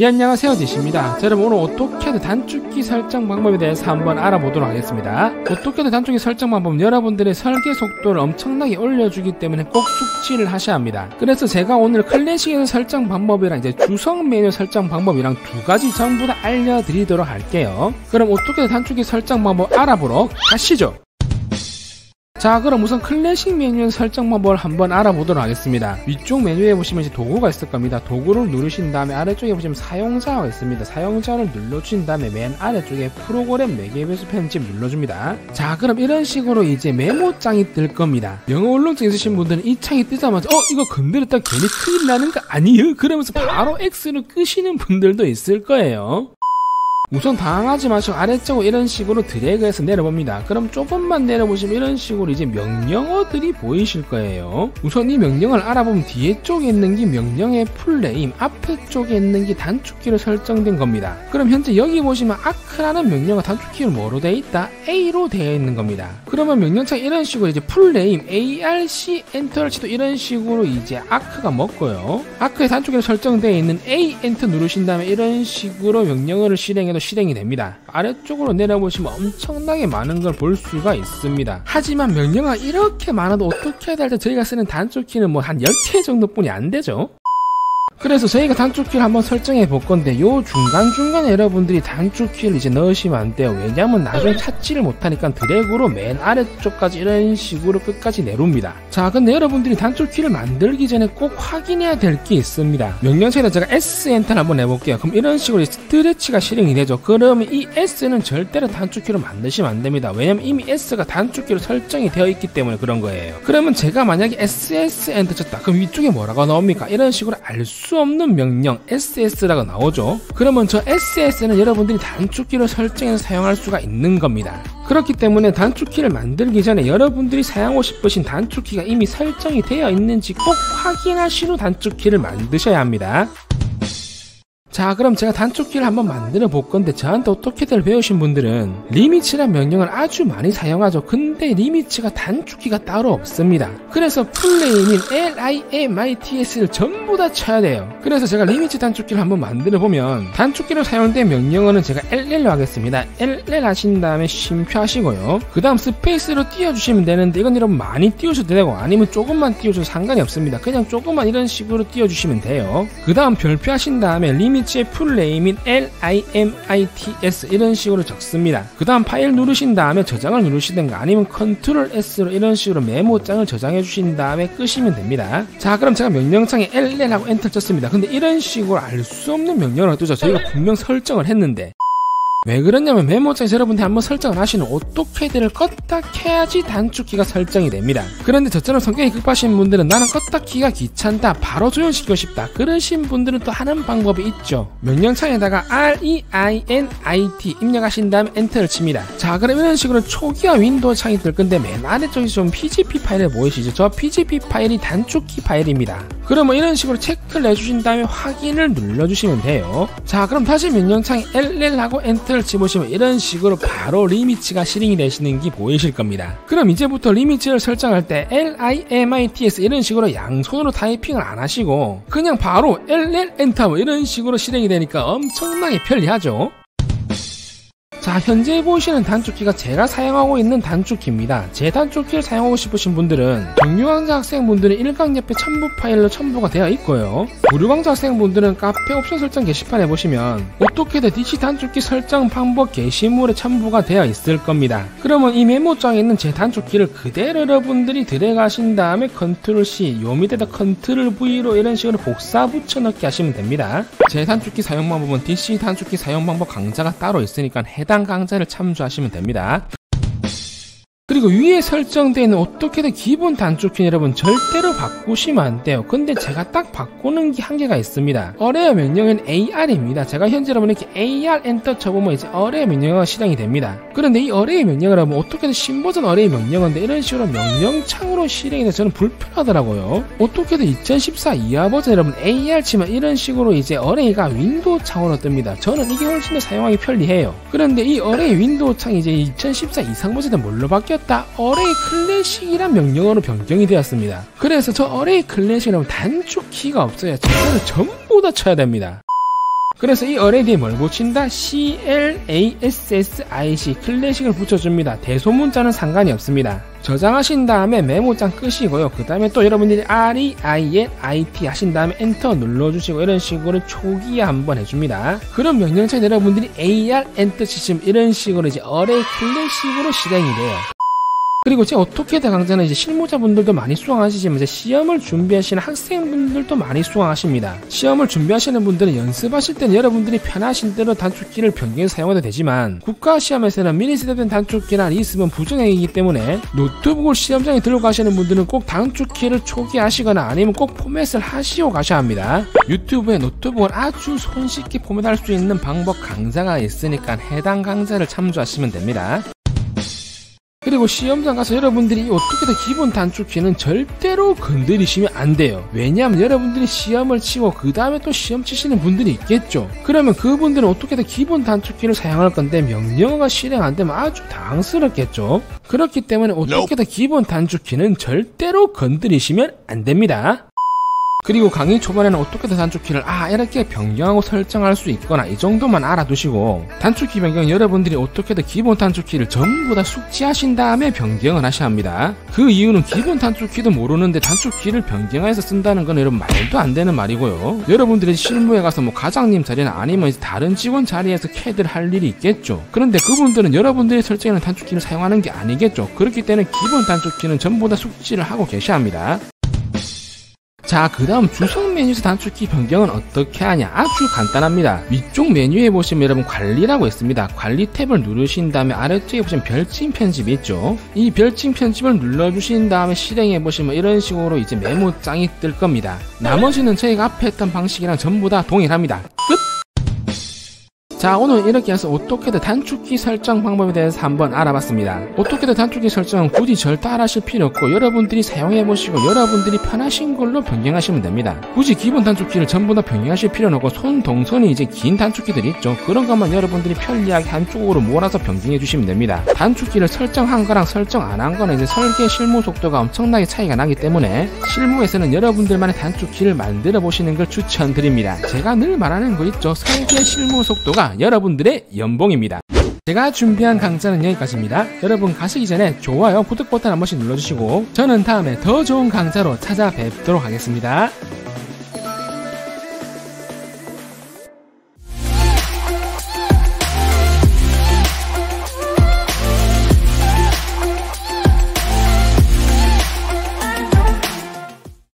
예 안녕하세요 디시입니다. 자, 여러분 오늘 오토캐드 단축키 설정 방법에 대해서 한번 알아보도록 하겠습니다. 오토캐드 단축키 설정 방법은 여러분들의 설계 속도를 엄청나게 올려주기 때문에 꼭 숙지를 하셔야 합니다. 그래서 제가 오늘 클래식에서 설정 방법이랑 이제 주석 메뉴 설정 방법이랑 두 가지 전부 다 알려드리도록 할게요. 그럼 오토캐드 단축키 설정 방법 알아보러 가시죠 자 그럼 우선 클래식 메뉴 설정 방법을 한번 알아보도록 하겠습니다. 위쪽 메뉴에 보시면 이제 도구가 있을 겁니다. 도구를 누르신 다음에 아래쪽에 보시면 사용자가 있습니다. 사용자를 눌러주신 다음에 맨 아래쪽에 프로그램 매개변수 편집 눌러줍니다. 자 그럼 이런 식으로 이제 메모장이 뜰 겁니다. 영어 울렁증 있으신 분들은 이 창이 뜨자마자 어 이거 건드렸다 괜히 큰일 나는 거 아니에요? 그러면서 바로 X를 끄시는 분들도 있을 거예요 우선 당황하지 마시고 아래쪽으로 이런 식으로 드래그해서 내려봅니다. 그럼 조금만 내려보시면 이런 식으로 이제 명령어들이 보이실 거예요. 우선 이 명령을 알아보면 뒤에 쪽에 있는 게 명령의 full name, 앞에 쪽에 있는 게 단축키로 설정된 겁니다. 그럼 현재 여기 보시면 아크라는 명령어 단축키로 뭐로 되어 있다? A로 되어 있는 겁니다. 그러면 명령창 이런 식으로 이제 full name, ARC 엔터를 치도 이런 식으로 이제 아크가 먹고요. 아크의 단축키로 설정되어 있는 A 엔터 누르신 다음에 이런 식으로 명령어를 실행해도 실행이 됩니다. 아래쪽으로 내려보시면 엄청나게 많은 걸 볼 수가 있습니다. 하지만 명령어가 이렇게 많아도 어떻게 해야 될지 저희가 쓰는 단축키는 뭐 한 10개 정도뿐이 안 되죠. 그래서 저희가 단축키를 한번 설정해 볼 건데 요 중간중간에 여러분들이 단축키를 이제 넣으시면 안 돼요. 왜냐면 나중에 찾지를 못하니까 드래그로 맨 아래쪽까지 이런 식으로 끝까지 내려옵니다. 자 근데 여러분들이 단축키를 만들기 전에 꼭 확인해야 될 게 있습니다. 명령창에다 제가 S 엔터를 한번 해볼게요. 그럼 이런 식으로 stretch가 실행이 되죠. 그러면 이 S는 절대로 단축키로 만드시면 안 됩니다. 왜냐면 이미 S가 단축키로 설정이 되어 있기 때문에 그런 거예요. 그러면 제가 만약에 SS 엔터 쳤다. 그럼 위쪽에 뭐라고 나옵니까? 이런 식으로 알 수 없는 명령 SS라고 나오죠. 그러면 저 SS는 여러분들이 단축키로 설정해서 사용할 수가 있는 겁니다. 그렇기 때문에 단축키를 만들기 전에 여러분들이 사용하고 싶으신 단축키가 이미 설정이 되어 있는지 꼭 확인하신 후 단축키를 만드셔야 합니다. 자 그럼 제가 단축키를 한번 만들어 볼 건데 저한테 오토캐드를 배우신 분들은 limits란 명령을 아주 많이 사용하죠. 근데 limits가 단축키가 따로 없습니다. 그래서 full name인 LIMITS를 전부 다 쳐야 돼요. 그래서 제가 limits 단축키를 한번 만들어 보면 단축키로 사용된 명령어는 제가 LL로 하겠습니다. LL 하신 다음에 쉼표 하시고요. 그 다음 스페이스로 띄워주시면 되는데 이건 여러분 많이 띄우셔도 되고 아니면 조금만 띄우셔도 상관이 없습니다. 그냥 조금만 이런 식으로 띄워주시면 돼요. 그 다음 별표 하신 다음에 LIMITS LIMITS의 풀네임인 LIMITS 이런 식으로 적습니다. 그 다음 파일 누르신 다음에 저장을 누르시든가 아니면 컨트롤 S로 이런 식으로 메모장을 저장해 주신 다음에 끄시면 됩니다. 자 그럼 제가 명령창에 LL하고 엔터 쳤습니다. 근데 이런 식으로 알 수 없는 명령어 뜨죠. 저희가 분명 설정을 했는데 왜 그러냐면 메모장에서 여러분들 한번 설정을 하시면 오토캐드를 껐다 켜야지 단축키가 설정이 됩니다. 그런데 저처럼 성격이 급하신 분들은 나는 껐다 키기가 귀찮다 바로 적용시키고 싶다 그러신 분들은 또 하는 방법이 있죠. 명령창에다가 R-E-I-N-I-T 입력하신 다음에 엔터를 칩니다. 자 그럼 이런 식으로 초기화 윈도우 창이 뜰 건데 맨 아래쪽에 좀 PGP 파일을 보이시죠? 저 PGP 파일이 단축키 파일입니다. 그러면 이런 식으로 체크를 해주신 다음에 확인을 눌러주시면 돼요. 자 그럼 다시 명령창에 LL하고 엔터 엔터를 치보시면 이런 식으로 바로 LIMITS가 실행이 되시는 게 보이실 겁니다. 그럼 이제부터 LIMITS를 설정할 때 LIMITS 이런 식으로 양손으로 타이핑을 안 하시고 그냥 바로 LL 엔터 이런 식으로 실행이 되니까 엄청나게 편리하죠. 자 현재 보시는 단축키가 제가 사용하고 있는 단축키입니다. 제 단축키를 사용하고 싶으신 분들은 정규강좌 학생분들은 1강 옆에 첨부 파일로 첨부가 되어 있고요. 무료강좌 학생분들은 카페 옵션 설정 게시판에 보시면 오토캐드 DC 단축키 설정 방법 게시물에 첨부가 되어 있을 겁니다. 그러면 이 메모장에 있는 제 단축키를 그대로 여러분들이 들어가신 다음에 컨트롤 C 요 밑에다 컨트롤 V로 이런 식으로 복사 붙여넣기 하시면 됩니다. 제 단축키 사용 방법은 DC 단축키 사용 방법 강좌가 따로 있으니까 해당 강좌를 참조하시면 됩니다. 그리고 위에 있는 오토캐드 기본 단축키 여러분 절대로 바꾸시면 안 돼요. 근데 제가 딱 바꾸는 게 한계가 있습니다. array 명령은 AR입니다. 제가 현재 여러분 이렇게 AR 엔터 쳐보면 이제 array 명령어가 실행이 됩니다. 그런데 이 array 명령을 하면 오토캐드 신버전 array 명령어인데 이런 식으로 명령창으로 실행이 돼서 저는 불편하더라고요. 오토캐드 2014 이하 버전 여러분 AR 치면 이런 식으로 이제 array가 윈도우 창으로 뜹니다. 저는 이게 훨씬 더 사용하기 편리해요. 그런데 이 array 윈도우 창이 이제 2014 이상 버전은 뭘로 바뀌었 바 뀌었다. array classic이란 명령어로 변경이 되었습니다. 그래서 저 array classic이라면 단축 키가 없어요. 저거를 전부 다 쳐야 됩니다. 그래서 이 array 뒤에 뭘 붙인다? CLASSIC classic을 붙여줍니다. 대소문자는 상관이 없습니다. 저장하신 다음에 메모장 끄시고요. 그 다음에 또 여러분들이 REINIT 하신 다음에 엔터 눌러주시고 이런 식으로 초기화 한번 해줍니다. 그럼 명령창 여러분들이 AR 엔터 치시면 이런 식으로 이제 array classic으로 실행이 돼요. 그리고 제 오토캐드 강좌는 이제 실무자분들도 많이 수강하시지만 이제 시험을 준비하시는 학생분들도 많이 수강하십니다. 시험을 준비하시는 분들은 연습하실 때는 여러분들이 편하신 대로 단축키를 변경해서 사용해도 되지만 국가 시험에서는 미리 세팅된 단축키가 있으면 부정행위이기 때문에 노트북을 시험장에 들고 가시는 분들은 꼭 단축키를 초기화하시거나 아니면 꼭 포맷을 하시고 가셔야 합니다. 유튜브에 노트북을 아주 손쉽게 포맷할 수 있는 방법 강좌가 있으니까 해당 강좌를 참조하시면 됩니다. 그리고 시험장 가서 여러분들이 어떻게든 기본 단축키는 절대로 건드리시면 안 돼요. 왜냐하면 여러분들이 시험을 치고 그 다음에 또 시험 치시는 분들이 있겠죠. 그러면 그분들은 어떻게든 기본 단축키를 사용할 건데 명령어가 실행 안 되면 아주 당황스럽겠죠. 그렇기 때문에 어떻게든 기본 단축키는 절대로 건드리시면 안 됩니다. 그리고 강의 초반에는 어떻게든 단축키를 아 이렇게 변경하고 설정할 수 있거나 이 정도만 알아두시고 단축키 변경 여러분들이 어떻게든 기본 단축키를 전부 다 숙지하신 다음에 변경을 하셔야 합니다. 그 이유는 기본 단축키도 모르는데 단축키를 변경해서 쓴다는 건 여러분 말도 안 되는 말이고요. 여러분들이 실무에 가서 뭐 과장님 자리나 아니면 다른 직원 자리에서 캐드를 할 일이 있겠죠. 그런데 그분들은 여러분들이 설정하는 단축키를 사용하는 게 아니겠죠. 그렇기 때문에 기본 단축키는 전부 다 숙지를 하고 계셔야 합니다. 자, 그 다음 주석 메뉴에서 단축키 변경은 어떻게 하냐? 아주 간단합니다. 위쪽 메뉴에 보시면 여러분 관리라고 있습니다. 관리 탭을 누르신 다음에 아래쪽에 보시면 별칭 편집이 있죠. 이 별칭 편집을 눌러주신 다음에 실행해 보시면 이런 식으로 이제 메모장이 뜰 겁니다. 나머지는 저희가 앞에 했던 방식이랑 전부 다 동일합니다. 끝! 자 오늘 이렇게 해서 어떻게든 단축키 설정 방법에 대해서 한번 알아봤습니다. 어떻게든 단축키 설정은 굳이 절 따라하실 필요 없고 여러분들이 사용해보시고 여러분들이 편하신 걸로 변경하시면 됩니다. 굳이 기본 단축키를 전부 다 변경하실 필요는 없고 손 동선이 이제 긴 단축키들이 있죠. 그런 것만 여러분들이 편리하게 한쪽으로 몰아서 변경해 주시면 됩니다. 단축키를 설정한 거랑 설정 안 한 거는 이제 설계 실무 속도가 엄청나게 차이가 나기 때문에 실무에서는 여러분들만의 단축키를 만들어 보시는 걸 추천드립니다. 제가 늘 말하는 거 있죠. 설계 실무 속도 가 여러분들의 연봉입니다. 제가 준비한 강좌는 여기까지입니다. 여러분 가시기 전에 좋아요, 구독 버튼 한 번씩 눌러주시고 저는 다음에 더 좋은 강좌로 찾아뵙도록 하겠습니다.